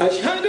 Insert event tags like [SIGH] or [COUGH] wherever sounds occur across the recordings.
أشهد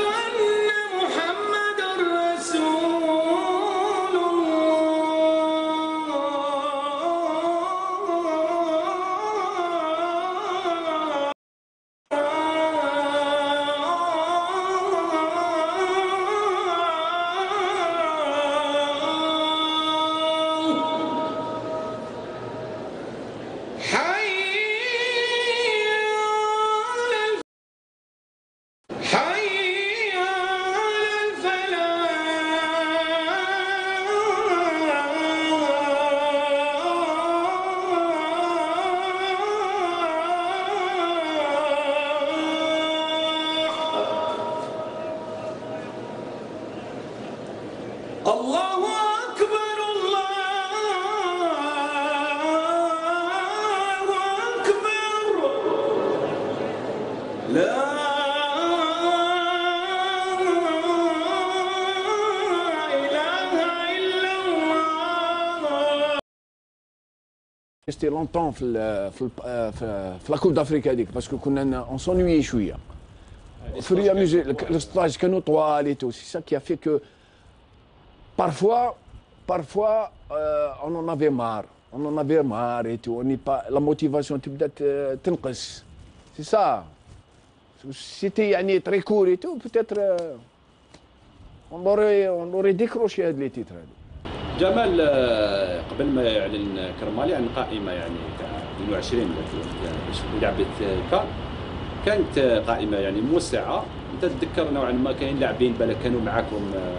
الله أكبر الله أكبر لا إله إلا الله resté longtemps في ال في ال في, في la Coupe d'Afrique هذيك parce que كنا on s'ennuie شوية في الريا ميوزي لي ستاج كانوا طوال اي تو سي سا كي في كو parfois parfois euh, on en avait marre. On en avait marre et tout. On n'est pas la motivation تبدا ت- تنقص سي سا سيتي يعني تري كور اي تو بوتيتر on aurait on aurait décroché تيتر هادو جمال آه، قبل ما يعلن كرمالي عن قائمة يعني تاع 22 باش لعبة كان كانت قائمة يعني موسعة. أنت تتذكر نوعا ما كاين لاعبين بالك كانوا معاكم آه،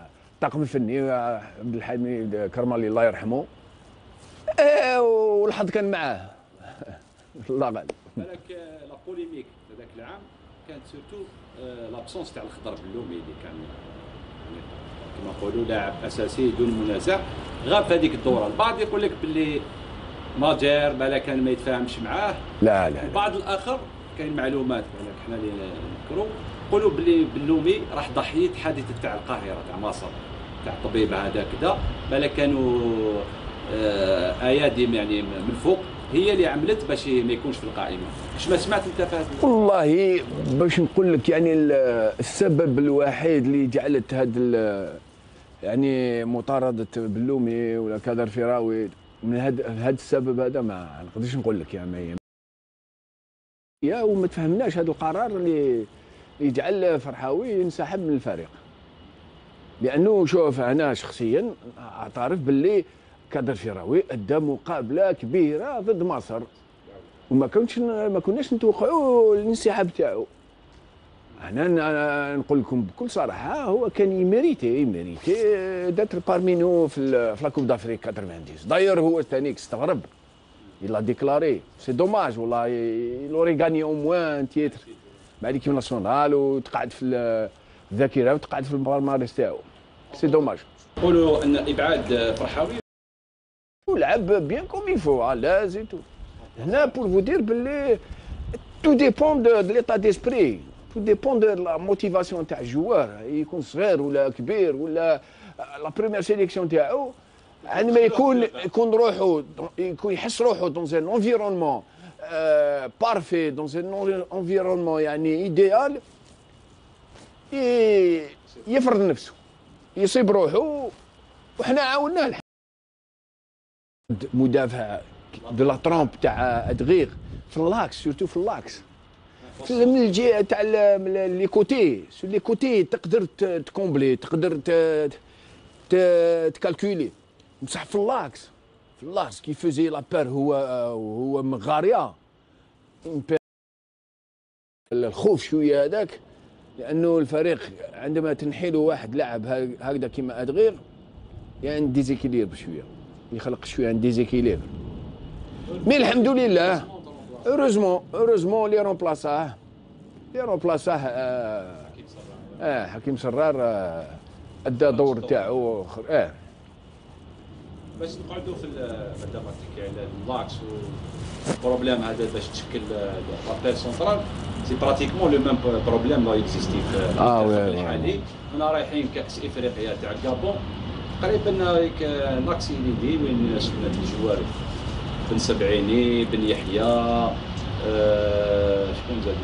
آه، بالك [LAUGHS] آه، la polémique هذاك العام. كانت surtout آه، l'absence تاع الخضر بلومي اللي كان كما نقولوا لاعب أساسي دون منازع. غاب في هذيك الدورة. البعض يقول لك باللي ماجير بالك كان ما يتفاهمش معاه. لا لا, لا. البعض الآخر كاين معلومات بالك حنا اللي نذكروا يقولوا باللي بلومي راح ضحيه حادثة تاع القاهرة تاع مصر. تاع الطبيب هذا كذا بالك كانوا آه، ايادي يعني من فوق هي اللي عملت باش ما يكونش في القائمة. اش ما سمعت انت في هذا والله باش نقول لك يعني ال- السبب الوحيد اللي جعلت ال- يعني مطاردة بلومي ولا كادر فراوي من هاد السبب هذا ما نقدرش نقول لك يا مي يا وما تفهمناش هذا القرار اللي اللي جعل فرحاوي ينسحب من الفريق. لأنه شوف أنا شخصيا أعترف باللي كادر فراوي ادى مقابلة كبيرة ضد مصر. وما كنتش ما كناش نتوقعوا الانسحاب تاعو. أنا نقول لكم بكل صراحة هو كان ي mériter ي mériter d'être parmi nous في la Coupe d'Afrique 90 داير هو ثاني استغرب. a déclaré c'est dommage والله gagné au moins un titre. مع l'équipe nationale وتقعد في ال- الذاكره وتقعد في ال palmarès تاعو. c'est dommage يقولوا أن إبعاد فرحاوي. ولعب bien comme il faut à l'aise et tout هنا pour vous dire باللي tout dépend de l'état d'esprit tout dépend de la motivation تاع ال joueur يكون صغير ولا كبير ولا la première sélection تاعو عندما يكون يكون روحه يكون يحس روحه dans un environnement parfait dans un environnement يعني idéal يفرض نفسه يصيب روحه وحنا عاوناه مدافع de la trempe تاع ادغيغ في ال l'axe surtout في ال l'axe. من الجهة تاع les côtés sur les côtés تقدر ت combler تقدر ت calculer. بصح في ال l'axe في اللاكس كي فوزي لا بير هو هو من غاريا إن بير- الخوف شوية هذاك. لأنه الفريق عندما تنحي له واحد لاعب هكذا كيما ادغيغ يعني ديزيكيليبر بشوية يخلق شوية ان ديزيكيليبر مي الحمد لله اوروزمون اوروزمون لي رومبلاساه لي رومبلاساه آه, آه حكيم سرار آه أدى دور تاعو آه باش نقعدوا في ال- بعدا ما تحكي على ال l'axe وال problème هذا باش تشكل la paire centrale c'est pratiquement le même problème il a existé في آه،. الحالي. كنا رايحين كأس إفريقيا تاع الكابون تقريبا هيك ناقصين يدي وين شفنا ال joueurs بن سبعيني بن يحيى آه، شكون زاد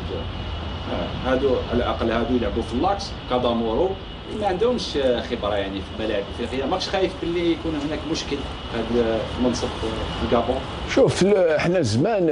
آه، هادو على الأقل هادو يلعبوا في اللاكس كادامورو. ما عندهمش خبرة يعني في الملاعب الافريقيه ماكش خايف باللي يكون هناك مشكل في المنصب في الكابون شوف إحنا زمان